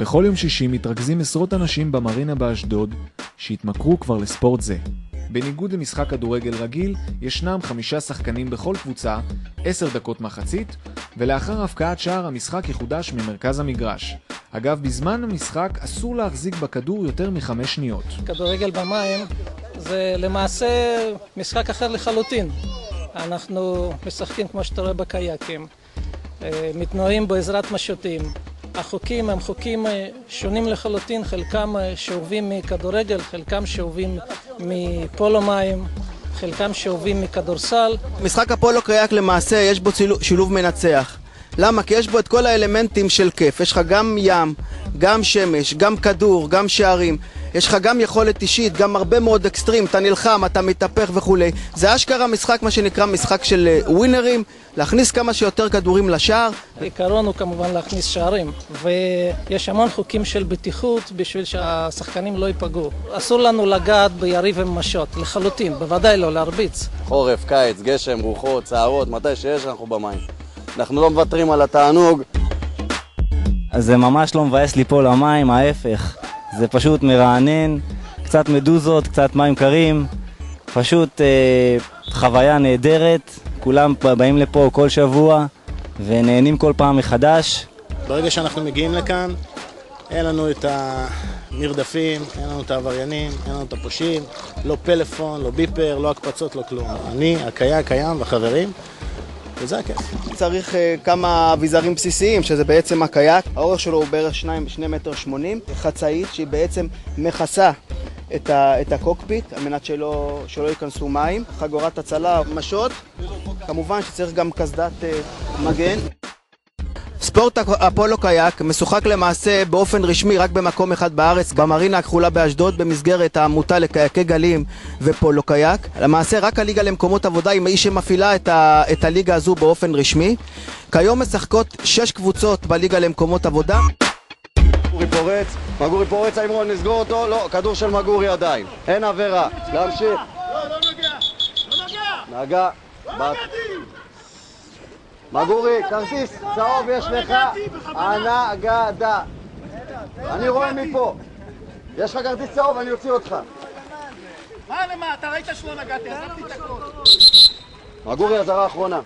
בכל יום שישי מתרכזים עשרות אנשים במרינה באשדוד, שהתמכרו כבר לספורט זה. בניגוד למשחק כדורגל רגיל, ישנם חמישה שחקנים בכל קבוצה, עשר דקות מחצית, ולאחר הפקעת שער המשחק יחודש ממרכז המגרש. אגב, בזמן המשחק אסור להחזיק בכדור יותר מחמש שניות. כדורגל במים זה למעשה משחק אחר לחלוטין. אנחנו משחקים כמו שאתה רואה בקייקים, אה, מתנועים בעזרת משוטים. החוקים הם חוקים אה, שונים לחלוטין, חלקם אה, שאובים מכדורגל, חלקם שאובים מפולו מים, חלקם שאובים מכדורסל. משחק הפולו קריאק למעשה יש בו שילוב מנצח. למה? כי יש בו את כל האלמנטים של כיף. יש לך גם ים, גם שמש, גם כדור, גם שערים. יש לך גם יכולת אישית, גם הרבה מאוד אקסטרים, אתה נלחם, אתה מתהפך וכולי. זה אשכרה משחק, מה שנקרא משחק של ווינרים, להכניס כמה שיותר כדורים לשער. העיקרון הוא כמובן להכניס שערים, ויש המון חוקים של בטיחות בשביל שהשחקנים לא ייפגעו. אסור לנו לגעת ביריב עם משות, לחלוטין, בוודאי לא להרביץ. חורף, קיץ, גשם, רוחות, סערות, מתי שיש אנחנו במים. אנחנו לא מוותרים על התענוג. אז זה ממש לא מבאס ליפול למים, ההפך. זה פשוט מרענן, קצת מדוזות, קצת מים קרים, פשוט אה, חוויה נהדרת, כולם באים לפה כל שבוע ונהנים כל פעם מחדש. ברגע שאנחנו מגיעים לכאן, אין לנו את המרדפים, אין לנו את העבריינים, אין לנו את הפושעים, לא פלאפון, לא ביפר, לא הקפצות, לא כלום. אני, הקיה, קיים והחברים. וזה הכיף. צריך uh, כמה אביזרים בסיסיים, שזה בעצם הקייק. האורך שלו הוא בערך 2 מטר 80. חצאית שהיא בעצם מכסה את, ה, את ה cockpit, על מנת שלא, שלא ייכנסו מים. חגורת הצלה, משוט. כמובן שצריך גם קסדת uh, מגן. ספורט הפולו קייק משוחק למעשה באופן רשמי רק במקום אחד בארץ, במרינה הכחולה באשדוד, במסגרת העמותה לקייקי גלים ופולו קייק. למעשה רק הליגה למקומות עבודה היא שמפעילה את, ה, את הליגה הזו באופן רשמי. כיום משחקות שש קבוצות בליגה למקומות עבודה. מגורי פורץ, מגורי פורץ, האם רון נסגור אותו? לא, כדור של מגורי עדיין. אין עבירה, להמשיך. לא, לא נוגע, לא נוגע. נגע. מגורי, כרטיס צהוב יש לך, הנגדה. אני רואה מפה. יש לך כרטיס צהוב, אני אוציא אותך. מה למה? אתה ראית שלא נגעתי, עזבתי את הכל. מגורי, אזהרה אחרונה.